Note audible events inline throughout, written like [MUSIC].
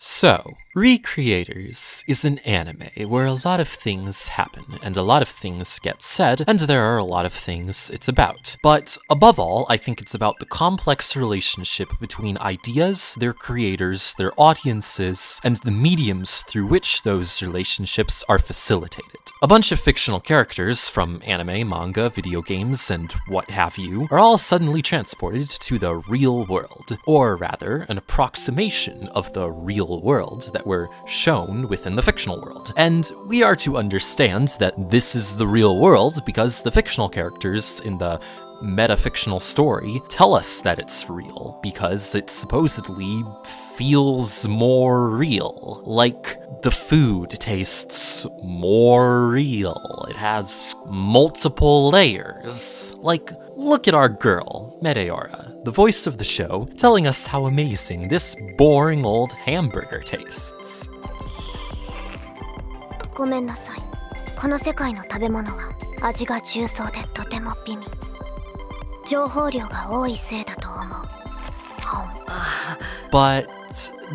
So, Recreators is an anime where a lot of things happen, and a lot of things get said, and there are a lot of things it's about. But above all, I think it's about the complex relationship between ideas, their creators, their audiences, and the mediums through which those relationships are facilitated. A bunch of fictional characters from anime, manga, video games, and what have you are all suddenly transported to the real world, or rather, an approximation of the real world that were shown within the fictional world. And we are to understand that this is the real world because the fictional characters in the metafictional story tell us that it's real because it supposedly feels more real. Like the food tastes more real. It has multiple layers. Like, look at our girl, Meteora, the voice of the show, telling us how amazing this boring old hamburger tastes. ごめんなさいこの世界の食べ物は味が重曹でとても美味情報量が多いせいだと思う But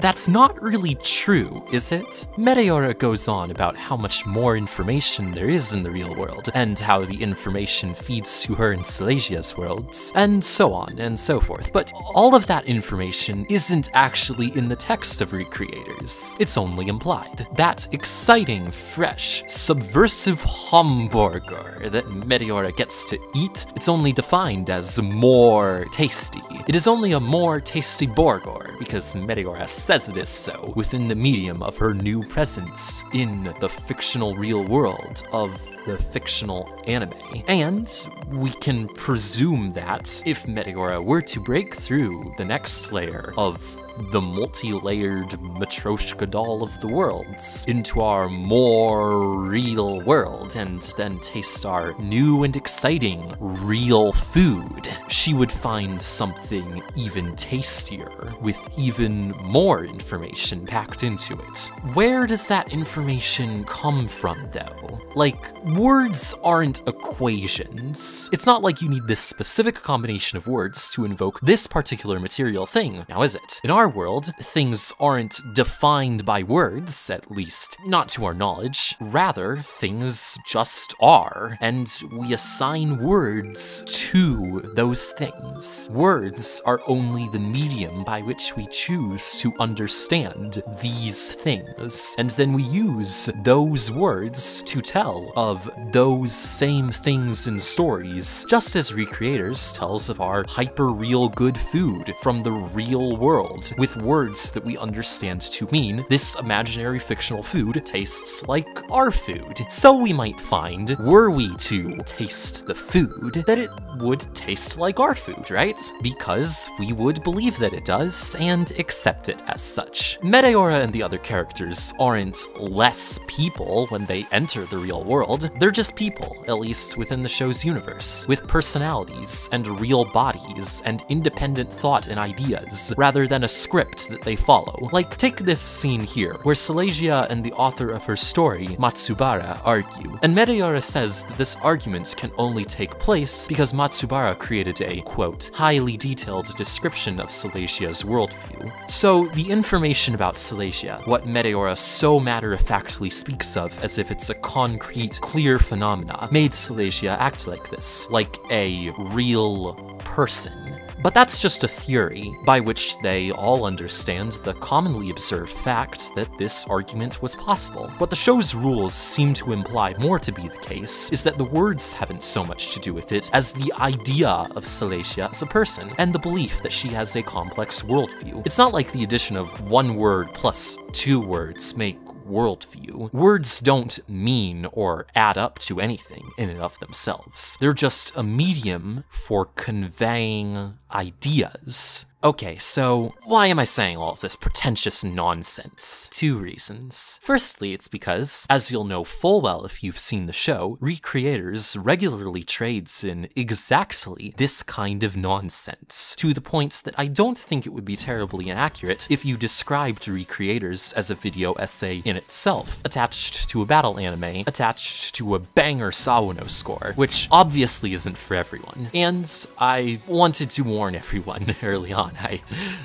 that's not really true, is it? Meteora goes on about how much more information there is in the real world, and how the information feeds to her in Selesia's worlds, and so on and so forth. But all of that information isn't actually in the text of Recreators. It's only implied. That exciting, fresh, subversive hamburger that Meteora gets to eat, it's only defined as more tasty. It is only a more tasty burger because Meteora says it is so within the medium of her new presence in the fictional real world of the fictional anime. And we can presume that if Meteora were to break through the next layer of the multi-layered Matryoshka doll of the worlds into our more real world and then taste our new and exciting real food, she would find something even tastier with even more information packed into it. Where does that information come from though? Like, words aren't equations. It's not like you need this specific combination of words to invoke this particular material thing, now is it? In our world, things aren't defined by words, at least not to our knowledge. Rather, things just are, and we assign words to those things. Words are only the medium by which we choose to understand these things, and then we use those words to tell of those same things in stories, just as Recreators tells of our hyper-real good food from the real world, with words that we understand to mean this imaginary fictional food tastes like our food. So we might find, were we to taste the food, that it would taste like our food, right? Because we would believe that it does and accept it as such. Meteora and the other characters aren't less people when they enter the real world, they're just people, at least within the show's universe, with personalities and real bodies and independent thought and ideas, rather than a script that they follow. Like, take this scene here, where Selesia and the author of her story, Matsubara, argue, and Meteora says that this argument can only take place because Matsubara created a, quote, highly detailed description of Selesia's worldview. So, the information about Selesia, what Meteora so matter-of-factly speaks of as if it's a concrete, clear phenomena, made Selesia act like this, like a real person. But that's just a theory, by which they all understand the commonly observed fact that this argument was possible. What the show's rules seem to imply more to be the case is that the words haven't so much to do with it as the idea of Selesia as a person, and the belief that she has a complex worldview. It's not like the addition of one word plus two words make worldview. Words don't mean or add up to anything in and of themselves. They're just a medium for conveying ideas. Okay, so why am I saying all of this pretentious nonsense? Two reasons. Firstly, it's because, as you'll know full well if you've seen the show, Recreators regularly trades in exactly this kind of nonsense, to the point that I don't think it would be terribly inaccurate if you described Recreators as a video essay in itself, attached to a battle anime, attached to a banger Sawano score, which obviously isn't for everyone. And I wanted to warn everyone [LAUGHS] early on [LAUGHS] I,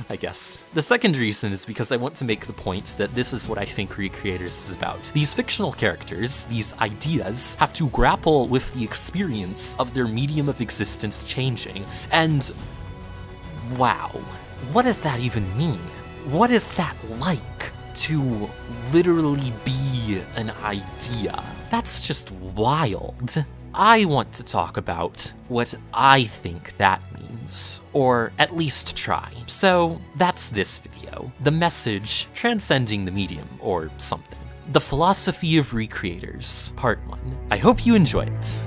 I guess. The second reason is because I want to make the point that this is what I think Recreators is about. These fictional characters, these ideas, have to grapple with the experience of their medium of existence changing, and wow, what does that even mean? What is that like to literally be an idea? That's just wild. I want to talk about what I think that means, or at least try. So that's this video. The message transcending the medium, or something. The Philosophy of Recreators, Part 1. I hope you enjoy it.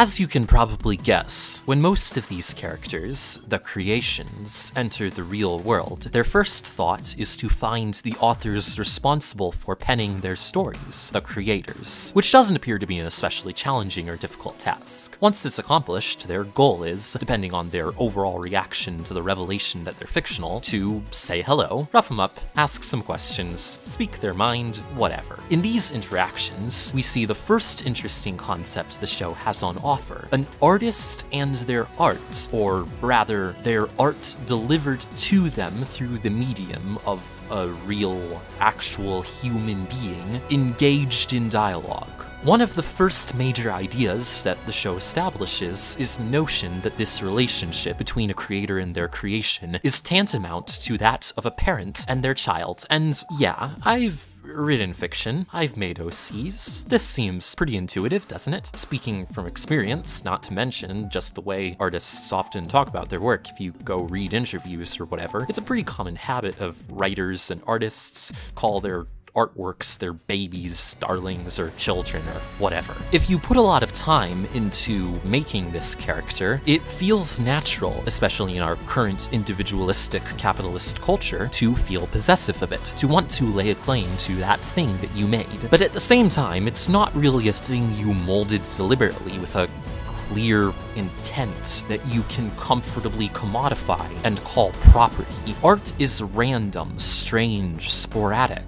As you can probably guess, when most of these characters, the creations, enter the real world, their first thought is to find the authors responsible for penning their stories, the creators, which doesn't appear to be an especially challenging or difficult task. Once it's accomplished, their goal is, depending on their overall reaction to the revelation that they're fictional, to say hello, rough them up, ask some questions, speak their mind, whatever. In these interactions, we see the first interesting concept the show has on offer an artist and their art, or rather, their art delivered to them through the medium of a real, actual human being engaged in dialogue. One of the first major ideas that the show establishes is the notion that this relationship between a creator and their creation is tantamount to that of a parent and their child. And yeah, I've written fiction. I've made OCs. This seems pretty intuitive, doesn't it? Speaking from experience, not to mention just the way artists often talk about their work if you go read interviews or whatever. It's a pretty common habit of writers and artists call their artworks their babies, darlings, or children, or whatever. If you put a lot of time into making this character, it feels natural, especially in our current individualistic capitalist culture, to feel possessive of it, to want to lay a claim to that thing that you made. But at the same time, it's not really a thing you molded deliberately with a clear intent that you can comfortably commodify and call property. Art is random, strange, sporadic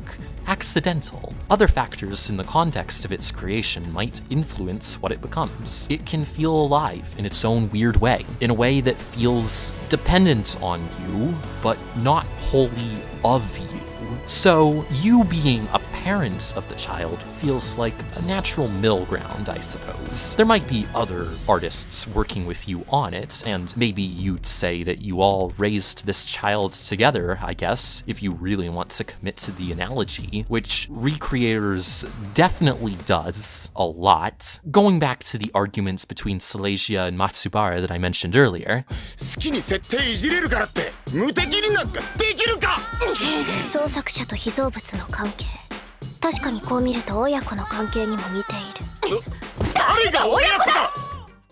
accidental. Other factors in the context of its creation might influence what it becomes. It can feel alive in its own weird way, in a way that feels dependent on you, but not wholly of you. So, you being a parents of the child feels like a natural mill ground, I suppose. There might be other artists working with you on it, and maybe you'd say that you all raised this child together, I guess, if you really want to commit to the analogy, which Recreators definitely does a lot. Going back to the arguments between Selesia and Matsubara that I mentioned earlier, [LAUGHS] [LAUGHS] 確かにこう見ると親子の関係にも似ている誰が親子だ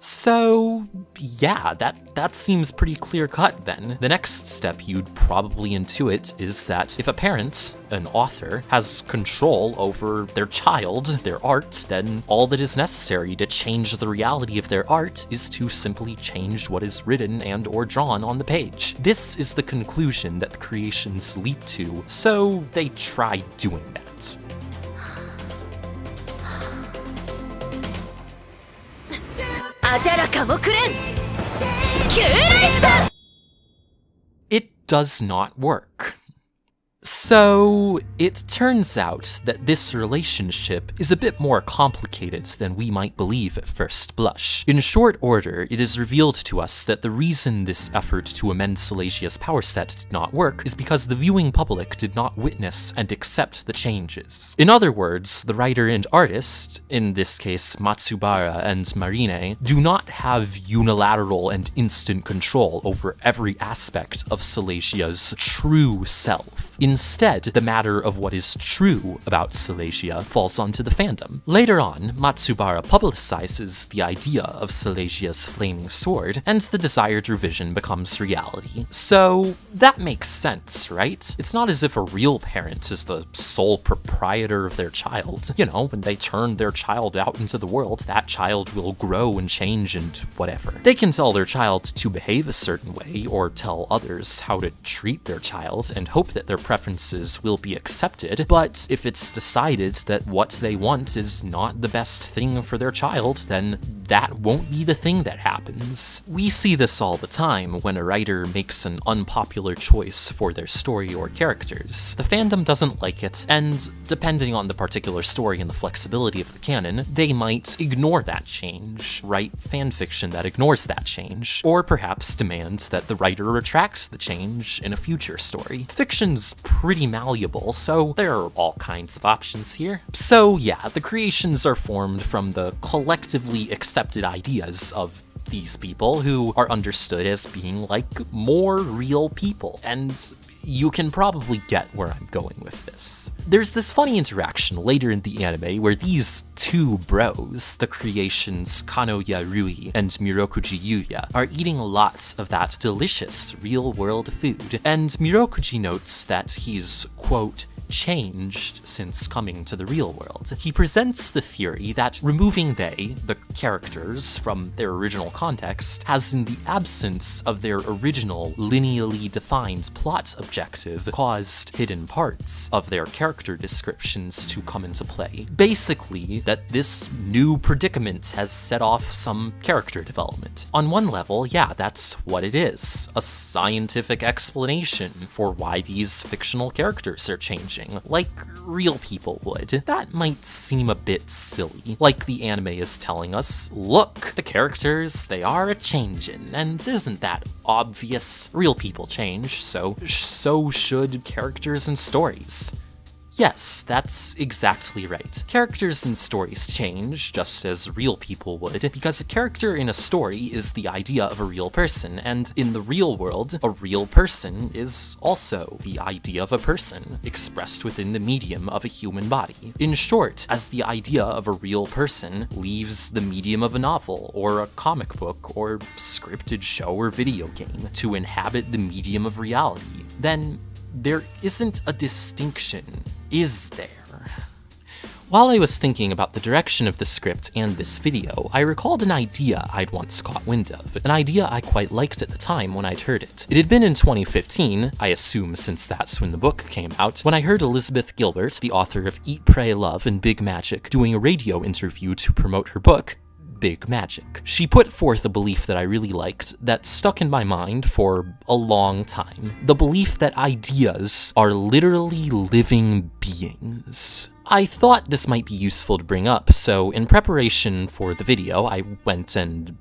So, yeah, that, that seems pretty clear cut then. The next step you'd probably intuit is that if a parent, an author, has control over their child, their art, then all that is necessary to change the reality of their art is to simply change what is written and or drawn on the page. This is the conclusion that the creations leap to, so they try doing that. アジャラカ木蓮旧来さ It does not work. So, it turns out that this relationship is a bit more complicated than we might believe at first blush. In short order, it is revealed to us that the reason this effort to amend Selesia's power set did not work is because the viewing public did not witness and accept the changes. In other words, the writer and artist, in this case Matsubara and Marine, do not have unilateral and instant control over every aspect of Selesia's true self. Instead, the matter of what is true about Selesia falls onto the fandom. Later on, Matsubara publicizes the idea of Selesia's flaming sword, and the desired revision becomes reality. So, that makes sense, right? It's not as if a real parent is the sole proprietor of their child. You know, when they turn their child out into the world, that child will grow and change and whatever. They can tell their child to behave a certain way, or tell others how to treat their child, and hope that their preferences will be accepted, but if it's decided that what they want is not the best thing for their child, then that won't be the thing that happens. We see this all the time when a writer makes an unpopular choice for their story or characters. The fandom doesn't like it, and depending on the particular story and the flexibility of the canon, they might ignore that change, write fanfiction that ignores that change, or perhaps demand that the writer retracts the change in a future story. Fiction's pretty malleable, so there are all kinds of options here. So yeah, the creations are formed from the collectively accepted ideas of these people who are understood as being like more real people. And you can probably get where I'm going with this. There's this funny interaction later in the anime where these two bros, the creations Kanoya Rui and Mirokuji Yuya, are eating lots of that delicious real-world food, and Mirokuji notes that he's, quote, changed since coming to the real world. He presents the theory that removing they, the characters, from their original context has, in the absence of their original lineally defined plot objective, caused hidden parts of their character descriptions to come into play. Basically, that this new predicament has set off some character development. On one level, yeah, that's what it is. A scientific explanation for why these fictional characters are changing like real people would. That might seem a bit silly, like the anime is telling us, look, the characters, they are a changin', and isn't that obvious? Real people change, so so should characters and stories. Yes, that's exactly right. Characters and stories change, just as real people would, because a character in a story is the idea of a real person, and in the real world, a real person is also the idea of a person, expressed within the medium of a human body. In short, as the idea of a real person leaves the medium of a novel, or a comic book, or scripted show or video game to inhabit the medium of reality, then there isn't a distinction is there? While I was thinking about the direction of the script and this video, I recalled an idea I'd once caught wind of, an idea I quite liked at the time when I'd heard it. It had been in 2015, I assume since that's when the book came out, when I heard Elizabeth Gilbert, the author of Eat, Pray, Love and Big Magic, doing a radio interview to promote her book, big magic. She put forth a belief that I really liked that stuck in my mind for a long time. The belief that ideas are literally living beings. I thought this might be useful to bring up, so in preparation for the video, I went and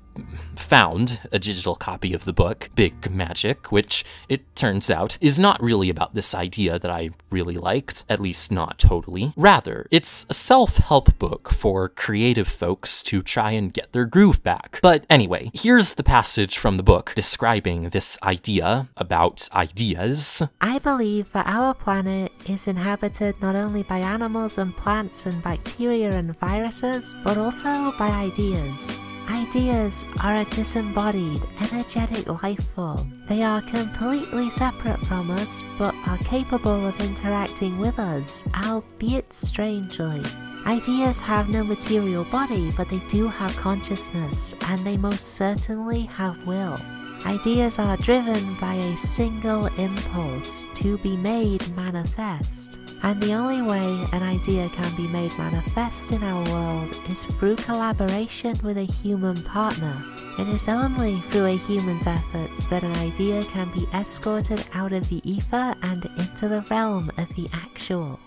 found a digital copy of the book, Big Magic, which, it turns out, is not really about this idea that I really liked, at least not totally. Rather, it's a self-help book for creative folks to try and get their groove back. But anyway, here's the passage from the book describing this idea about ideas. I believe that our planet is inhabited not only by animals and plants and bacteria and viruses, but also by ideas. Ideas are a disembodied, energetic life form. They are completely separate from us, but are capable of interacting with us, albeit strangely. Ideas have no material body, but they do have consciousness, and they most certainly have will. Ideas are driven by a single impulse to be made manifest. And the only way an idea can be made manifest in our world is through collaboration with a human partner. It is only through a human's efforts that an idea can be escorted out of the ether and into the realm of the actual.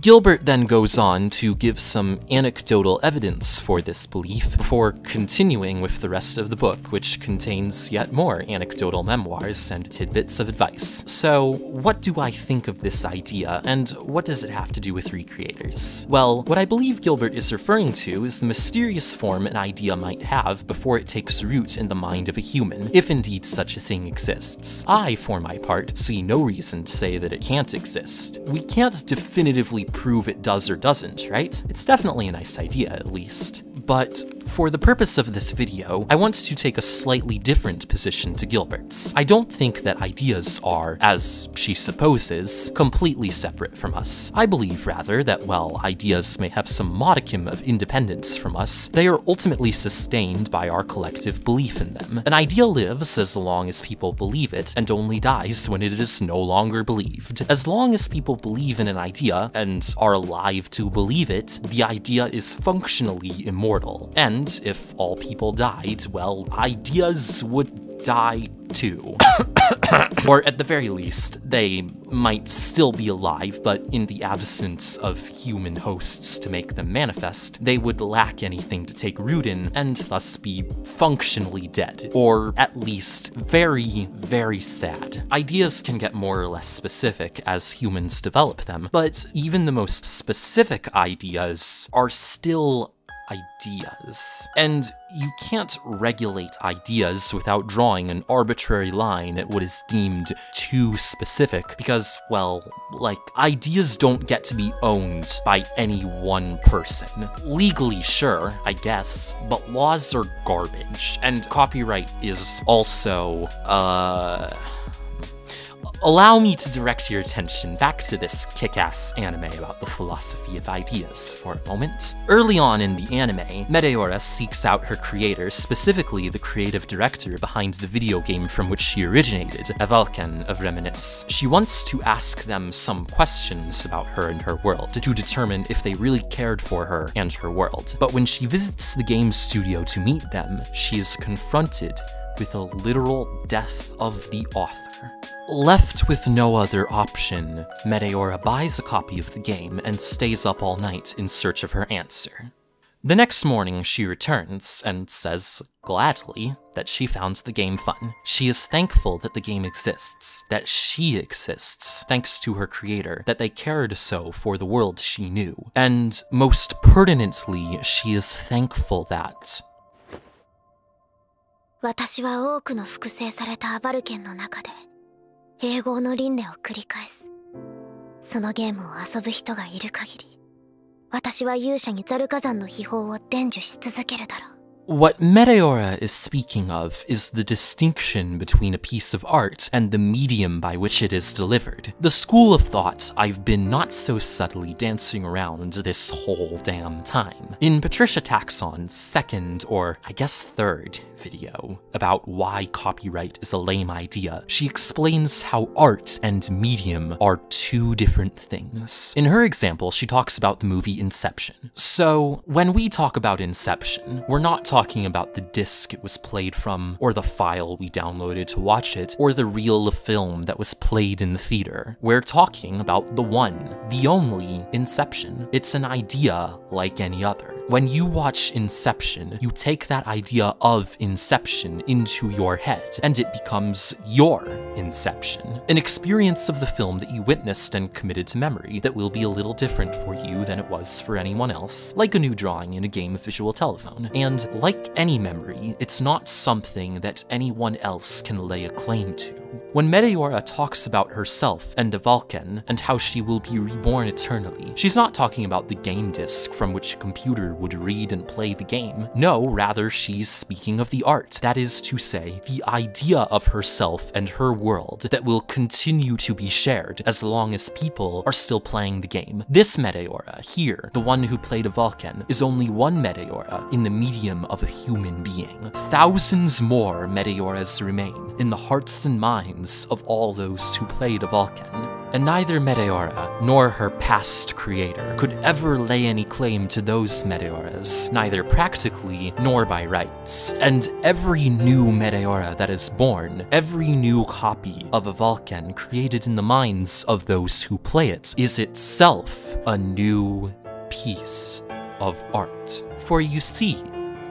Gilbert then goes on to give some anecdotal evidence for this belief before continuing with the rest of the book, which contains yet more anecdotal memoirs and tidbits of advice. So, what do I think of this idea, and what does it have to do with recreators? Well, what I believe Gilbert is referring to is the mysterious form an idea might have before it takes root in the mind of a human, if indeed such a thing exists. I, for my part, see no reason to say that it can't exist. We can't definitively prove it does or doesn't, right? It's definitely a nice idea, at least. But for the purpose of this video, I want to take a slightly different position to Gilbert's. I don't think that ideas are, as she supposes, completely separate from us. I believe, rather, that while ideas may have some modicum of independence from us, they are ultimately sustained by our collective belief in them. An idea lives as long as people believe it, and only dies when it is no longer believed. As long as people believe in an idea, and are alive to believe it, the idea is functionally immortal. And if all people died, well, ideas would die too. [COUGHS] or at the very least, they might still be alive, but in the absence of human hosts to make them manifest, they would lack anything to take root in and thus be functionally dead, or at least very, very sad. Ideas can get more or less specific as humans develop them, but even the most specific ideas are still ideas. And you can't regulate ideas without drawing an arbitrary line at what is deemed too specific, because, well, like, ideas don't get to be owned by any one person. Legally, sure, I guess, but laws are garbage, and copyright is also, uh... Allow me to direct your attention back to this kick-ass anime about the philosophy of ideas for a moment. Early on in the anime, Meteora seeks out her creator, specifically the creative director behind the video game from which she originated, Evalken of Reminisce. She wants to ask them some questions about her and her world, to determine if they really cared for her and her world. But when she visits the game studio to meet them, she is confronted with a literal death of the author. Left with no other option, Meteora buys a copy of the game and stays up all night in search of her answer. The next morning, she returns and says, gladly, that she found the game fun. She is thankful that the game exists, that she exists, thanks to her creator, that they cared so for the world she knew. And most pertinently, she is thankful that 私は多くの複製されたアバルケンの中で永劫の輪廻を繰り返す。そのゲームを遊ぶ人がいる限り私は勇者にザル火山の秘宝を伝授し続けるだろう。What Meteora is speaking of is the distinction between a piece of art and the medium by which it is delivered. The school of thought I've been not so subtly dancing around this whole damn time. In Patricia Taxxon's second, or I guess third, video about why copyright is a lame idea, she explains how art and medium are two different things. In her example, she talks about the movie Inception. So, when we talk about Inception, we're not talking about the disc it was played from, or the file we downloaded to watch it, or the reel of film that was played in the theater. We're talking about the one, the only Inception. It's an idea like any other. When you watch Inception, you take that idea of Inception into your head, and it becomes your Inception. An experience of the film that you witnessed and committed to memory that will be a little different for you than it was for anyone else, like a new drawing in a game of visual telephone. And like any memory, it's not something that anyone else can lay a claim to. When Meteora talks about herself and Evalken and how she will be reborn eternally, she's not talking about the game disc from which a computer would read and play the game. No, rather she's speaking of the art, that is to say, the idea of herself and her world that will continue to be shared as long as people are still playing the game. This Meteora, here, the one who played Vulcan, is only one Meteora in the medium of a human being. Thousands more Meteoras remain in the hearts and minds of all those who played Vulcan. and neither Meteora nor her past creator could ever lay any claim to those Meteoras, neither practically nor by rights. And every new Meteora that is born, every new copy of a Vulcan created in the minds of those who play it, is itself a new piece of art. For you see,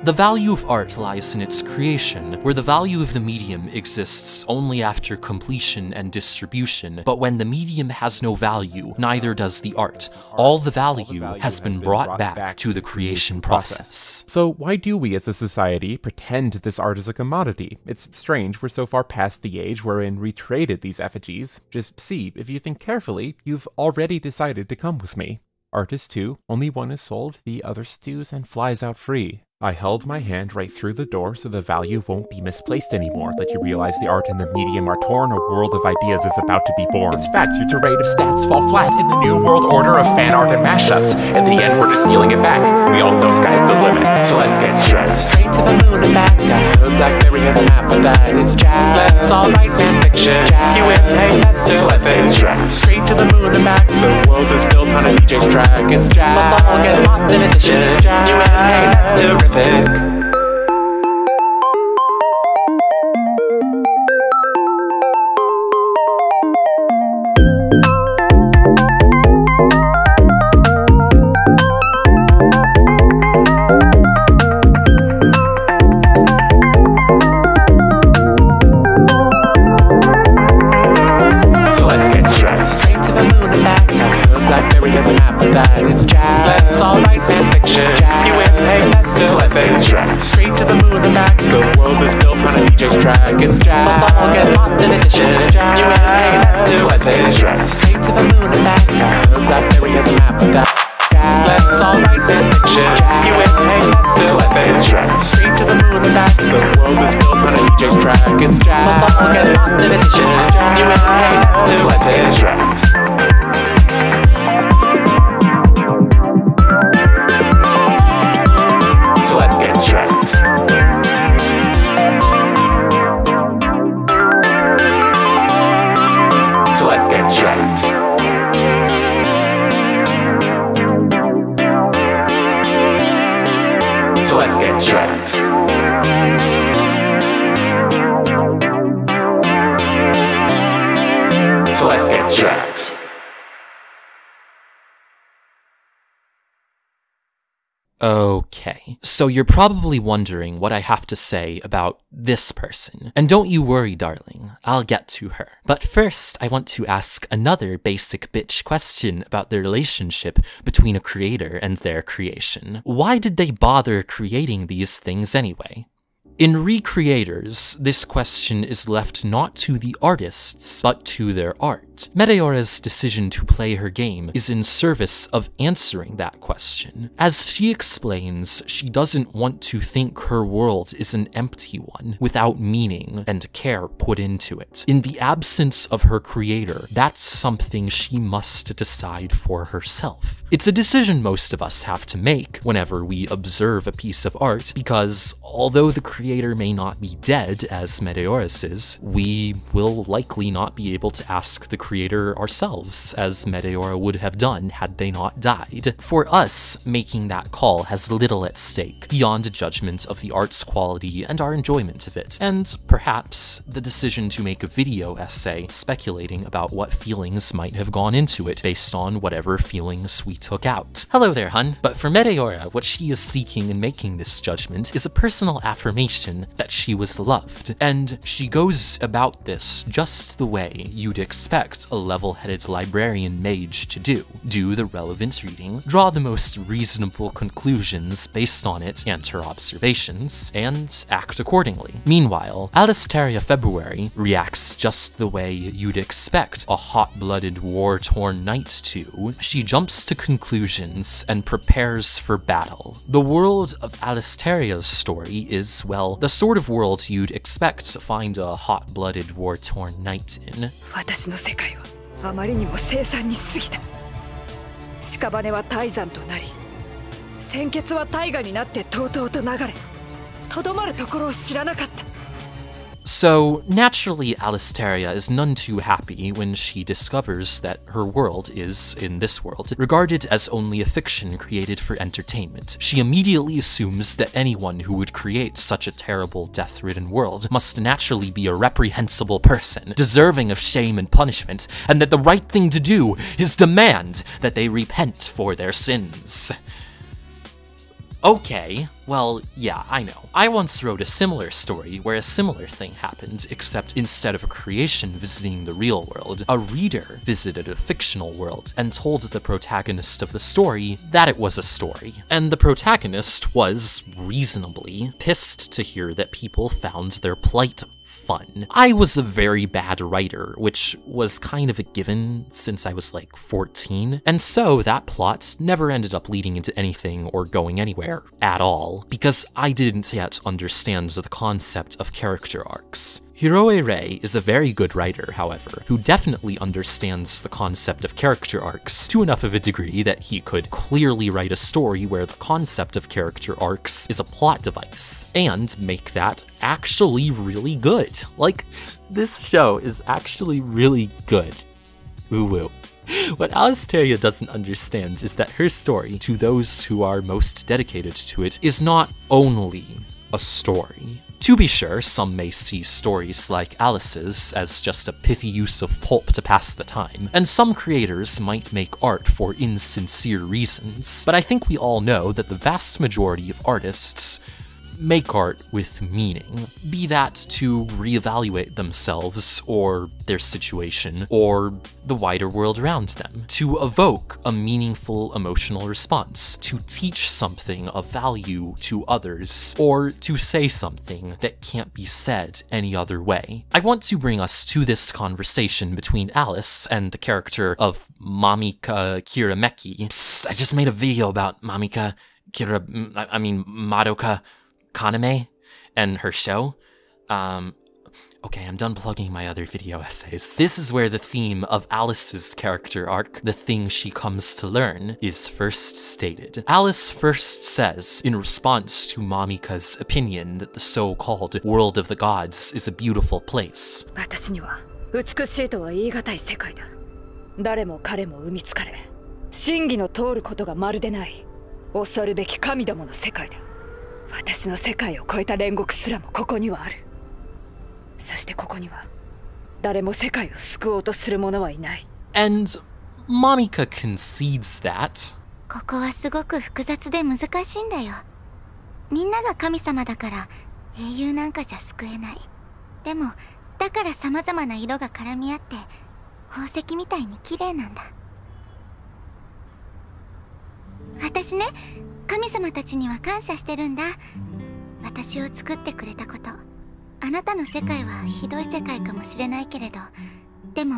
the value of art lies in its creation, where the value of the medium exists only after completion and distribution, but when the medium has no value, neither does the art. All the value has been brought back to the creation process. So, why do we as a society pretend this art is a commodity? It's strange we're so far past the age wherein we traded these effigies. Just see, if you think carefully, you've already decided to come with me. Artist 2, only one is sold, the other stews and flies out free. I held my hand right through the door so the value won't be misplaced anymore, that you realize the art and the medium are torn, a world of ideas is about to be born. It's fact, your rate of stats fall flat in the new world order of fan art and mashups. In the end, we're just stealing it back. We all know sky's the limit, so let's get stressed. Straight to the moon and back. I heard Blackberry has an app for that. It's jazz. Let's all write fan fiction. You win, hey, let's do So let's get stressed. Straight to the moon and back. The world is built on a DJ's track. It's jazz. Let's all get lost in its shit. You win, hey, that's terrific. So get Okay, so you're probably wondering what I have to say about this person. And don't you worry, darling, I'll get to her. But first, I want to ask another basic bitch question about the relationship between a creator and their creation. Why did they bother creating these things anyway? In Recreators, this question is left not to the artists, but to their art. Meteora's decision to play her game is in service of answering that question. As she explains, she doesn't want to think her world is an empty one, without meaning and care put into it. In the absence of her creator, that's something she must decide for herself. It's a decision most of us have to make whenever we observe a piece of art, because although the creator may not be dead, as Meteoris is, we will likely not be able to ask the creator ourselves, as Meteora would have done had they not died. For us, making that call has little at stake, beyond a judgment of the art's quality and our enjoyment of it, and perhaps the decision to make a video essay speculating about what feelings might have gone into it based on whatever feelings we took out. Hello there, hun. But for Meteora, what she is seeking in making this judgment is a personal affirmation that she was loved, and she goes about this just the way you'd expect a level-headed librarian mage to do. Do the relevant reading, draw the most reasonable conclusions based on it and her observations, and act accordingly. Meanwhile, Alicetaria February reacts just the way you'd expect a hot-blooded, war-torn knight to. She jumps to conclusions and prepares for battle. The world of Alicetaria's story is, well, the sort of world you'd expect to find a hot-blooded, war-torn knight in. So, naturally, Alicetaria is none too happy when she discovers that her world is, in this world, regarded as only a fiction created for entertainment. She immediately assumes that anyone who would create such a terrible, death ridden world must naturally be a reprehensible person, deserving of shame and punishment, and that the right thing to do is demand that they repent for their sins. Okay, well, yeah, I know. I once wrote a similar story where a similar thing happened, except instead of a creation visiting the real world, a reader visited a fictional world and told the protagonist of the story that it was a story. And the protagonist was, reasonably, pissed to hear that people found their plight fun. I was a very bad writer, which was kind of a given since I was like 14, and so that plot never ended up leading into anything or going anywhere at all, because I didn't yet understand the concept of character arcs. Hiroe Rei is a very good writer, however, who definitely understands the concept of character arcs to enough of a degree that he could clearly write a story where the concept of character arcs is a plot device, and make that actually really good. Like, this show is actually really good. Woo woo. What Alicetaria doesn't understand is that her story, to those who are most dedicated to it, is not only a story. To be sure, some may see stories like Alice's as just a pithy use of pulp to pass the time, and some creators might make art for insincere reasons, but I think we all know that the vast majority of artists make art with meaning, be that to reevaluate themselves or their situation or the wider world around them, to evoke a meaningful emotional response, to teach something of value to others, or to say something that can't be said any other way. I want to bring us to this conversation between Alice and the character of Mamika Kirameki. Psst, I just made a video about Mamika Kira, I mean Madoka Kaname and her show. Um, okay, I'm done plugging my other video essays. This is where the theme of Alice's character arc, the thing she comes to learn, is first stated. Alice first says, in response to Mamika's opinion that the so-called world of the gods is a beautiful place. 私には美しいとは言い難い世界だ誰も彼も生みつかれ真偽の通ることがまるでない恐るべき神どもの世界だ 私の世界を超えた煉獄すらもここにはある。そしてここには誰も世界を救おうとする者はいない。And Mamika concedes that. ここはすごく複雑で難しいんだよ。みんなが神様だから英雄なんかじゃ救えない。でもだから様々な色が絡み合って宝石みたいに綺麗なんだ。私ね神様たちには感謝してるんだ。私を作ってくれたこと。あなたの世界はひどい世界かもしれないけれど。でも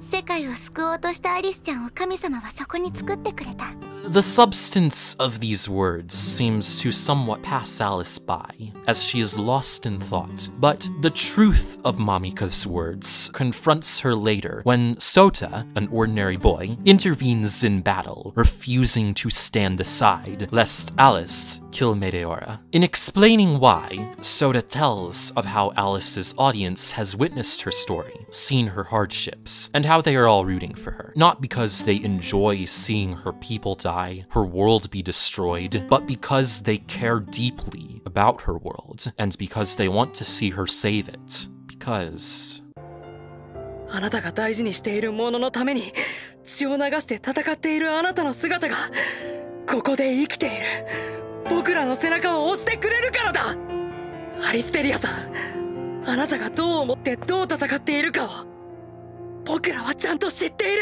世界を救おうとしたアリスちゃんを神様はそこに作ってくれた。The substance of these words seems to somewhat pass Alice by, as she is lost in thought. But the truth of Mamika's words confronts her later when Sota, an ordinary boy, intervenes in battle, refusing to stand aside, lest Alice kill Meteora. In explaining why, Sota tells of how Alice's audience has witnessed her story, seen her hardships, and how they are all rooting for her. Not because they enjoy seeing her people die, her world be destroyed, but because they care deeply about her world, and because they want to see her save it. Because. あなたが大事にしているもののために血を流して戦っているあなたの姿がここで生きている僕らの背中を押してくれるからだアリステリアさんあなたがどう思ってどう戦っているかを僕らはちゃんと知っている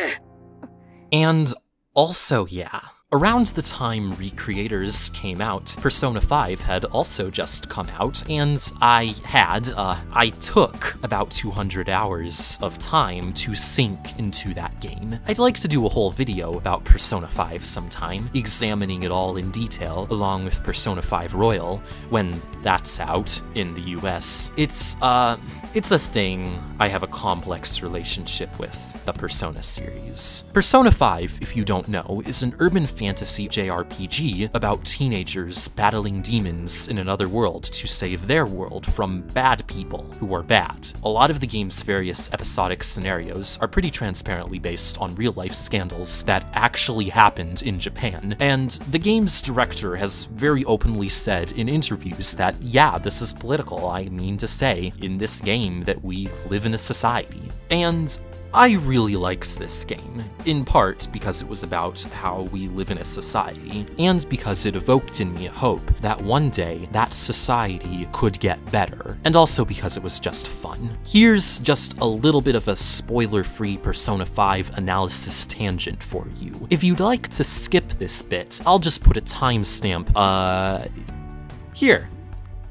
And also, yeah. Around the time Recreators came out, Persona 5 had also just come out, and I had, uh, I took about 200 hours of time to sink into that game. I'd like to do a whole video about Persona 5 sometime, examining it all in detail, along with Persona 5 Royal, when that's out in the US. It's, uh, it's a thing I have a complex relationship with, the Persona series. Persona 5, if you don't know, is an urban fantasy JRPG about teenagers battling demons in another world to save their world from bad people who are bad. A lot of the game's various episodic scenarios are pretty transparently based on real life scandals that actually happened in Japan, and the game's director has very openly said in interviews that, yeah, this is political. I mean to say, in this game, that we live in a society. And I really liked this game, in part because it was about how we live in a society, and because it evoked in me a hope that one day that society could get better, and also because it was just fun. Here's just a little bit of a spoiler-free Persona 5 analysis tangent for you. If you'd like to skip this bit, I'll just put a timestamp, uh, here.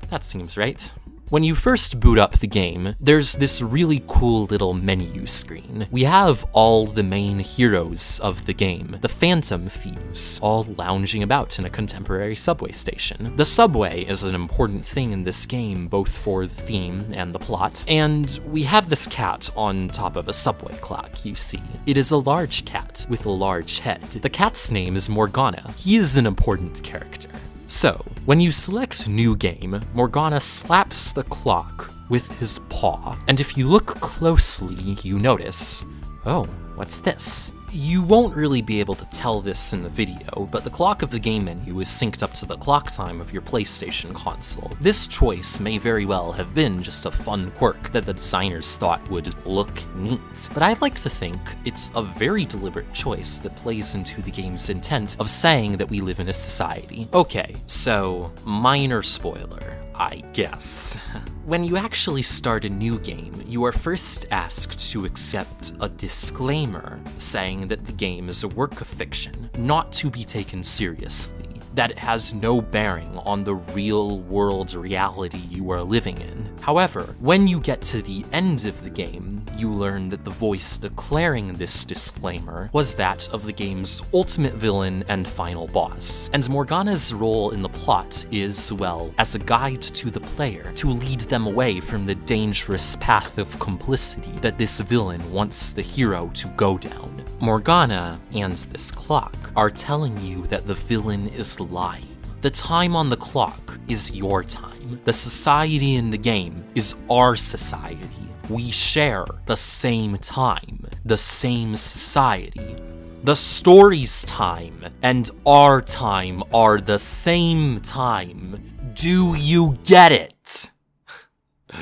That seems right. When you first boot up the game, there's this really cool little menu screen. We have all the main heroes of the game, the Phantom Thieves, all lounging about in a contemporary subway station. The subway is an important thing in this game, both for the theme and the plot, and we have this cat on top of a subway clock, you see. It is a large cat with a large head. The cat's name is Morgana. He is an important character. So, when you select New Game, Morgana slaps the clock with his paw, and if you look closely, you notice, oh, what's this? You won't really be able to tell this in the video, but the clock of the game menu is synced up to the clock time of your PlayStation console. This choice may very well have been just a fun quirk that the designers thought would look neat, but I'd like to think it's a very deliberate choice that plays into the game's intent of saying that we live in a society. Okay, so minor spoiler. I guess. [LAUGHS] When you actually start a new game, you are first asked to accept a disclaimer saying that the game is a work of fiction, not to be taken seriously, that has no bearing on the real world reality you are living in. However, when you get to the end of the game, you learn that the voice declaring this disclaimer was that of the game's ultimate villain and final boss, and Morgana's role in the plot is, well, as a guide to the player to lead them away from the dangerous path of complicity that this villain wants the hero to go down. Morgana and this clock are telling you that the villain is lying. The time on the clock is your time. The society in the game is our society. We share the same time, the same society. The story's time and our time are the same time. Do you get it? [SIGHS]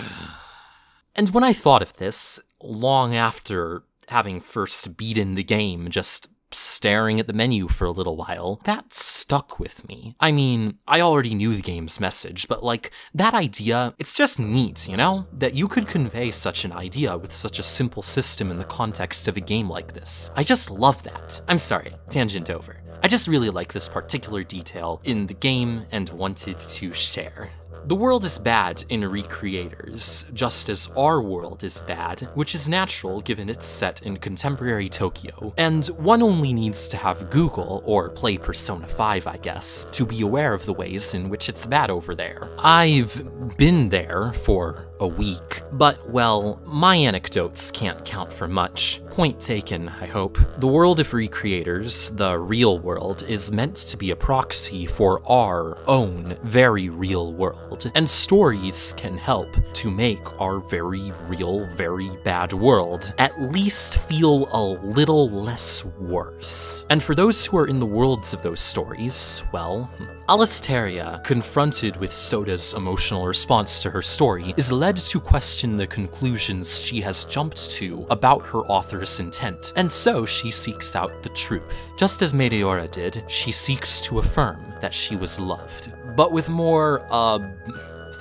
And when I thought of this, long after having first beaten the game, just staring at the menu for a little while, that stuck with me. I mean, I already knew the game's message, but like, that idea, it's just neat, you know? That you could convey such an idea with such a simple system in the context of a game like this. I just love that. I'm sorry, tangent over. I just really like this particular detail in the game and wanted to share. The world is bad in Re:Creators, just as our world is bad, which is natural given it's set in contemporary Tokyo, and one only needs to have Google, or play Persona 5 I guess, to be aware of the ways in which it's bad over there. I've been there for a week, but well, my anecdotes can't count for much. Point taken, I hope. The world of Re:Creators, the real world, is meant to be a proxy for our own very real world, and stories can help to make our very real, very bad world at least feel a little less worse. And for those who are in the worlds of those stories, well, hmm, Alicetaria, confronted with Sota's emotional response to her story, is led to question the conclusions she has jumped to about her author's intent, and so she seeks out the truth. Just as Meteora did, she seeks to affirm that she was loved, but with more, uh,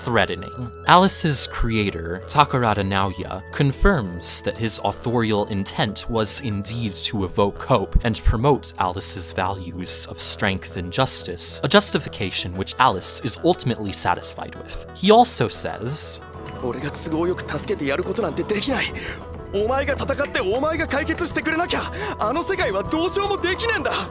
threatening. Alice's creator, Takarada Naoya, confirms that his authorial intent was indeed to evoke hope and promote Alice's values of strength and justice, a justification which Alice is ultimately satisfied with. He also says, 俺が都合よく助けてやることなんてできないお前が戦ってお前が解決してくれなきゃあの世界はどうしようもできねえんだ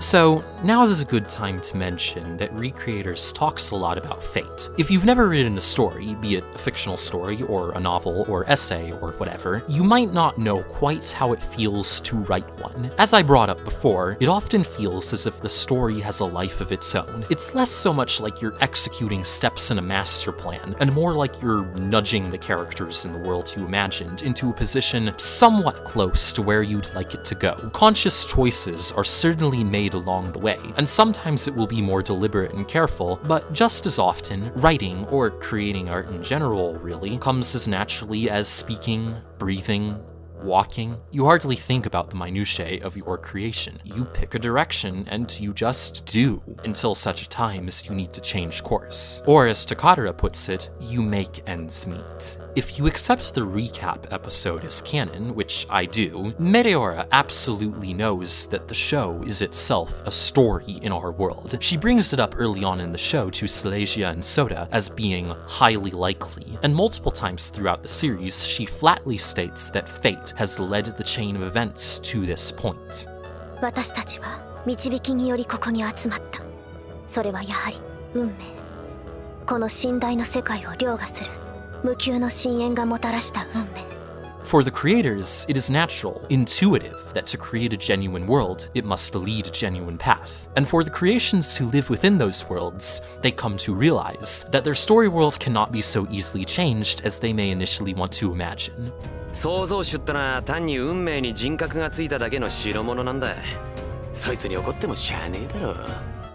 so, now is a good time to mention that Re:Creators talks a lot about fate. If you've never written a story, be it a fictional story or a novel or essay or whatever, you might not know quite how it feels to write one. As I brought up before, it often feels as if the story has a life of its own. It's less so much like you're executing steps in a master plan, and more like you're nudging the characters in the world you imagined into a position somewhat close to where you'd like it to go. Conscious choices are certainly made along the way, and sometimes it will be more deliberate and careful, but just as often, writing, or creating art in general really, comes as naturally as speaking, breathing, walking, you hardly think about the minutiae of your creation. You pick a direction and you just do until such a time as you need to change course. Or as Takarada puts it, you make ends meet. If you accept the recap episode as canon, which I do, Meteora absolutely knows that the show is itself a story in our world. She brings it up early on in the show to Selesia and Sota as being highly likely, and multiple times throughout the series, she flatly states that fate has led the chain of events to this point. 私たちは導きによりここに集まったそれはやはり運命この寝台の世界を凌駕する 無窮の深淵がもたらした運命 For the creators, it is natural, intuitive, that to create a genuine world, it must lead a genuine path. And for the creations who live within those worlds, they come to realize that their story world cannot be so easily changed as they may initially want to imagine. 創造主ってのは単に運命に人格がついただけの代物なんだそいつに怒ってもしゃあねえだろ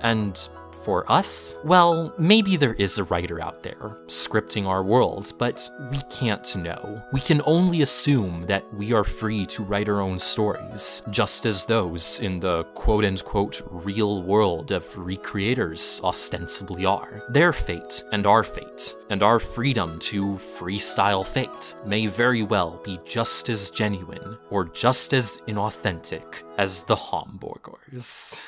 And for us, well, maybe there is a writer out there scripting our world, but we can't know. We can only assume that we are free to write our own stories, just as those in the quote unquote real world of Re:Creators ostensibly are. Their fate and our fate, and our freedom to freestyle fate, may very well be just as genuine or just as inauthentic as the Hamburgers.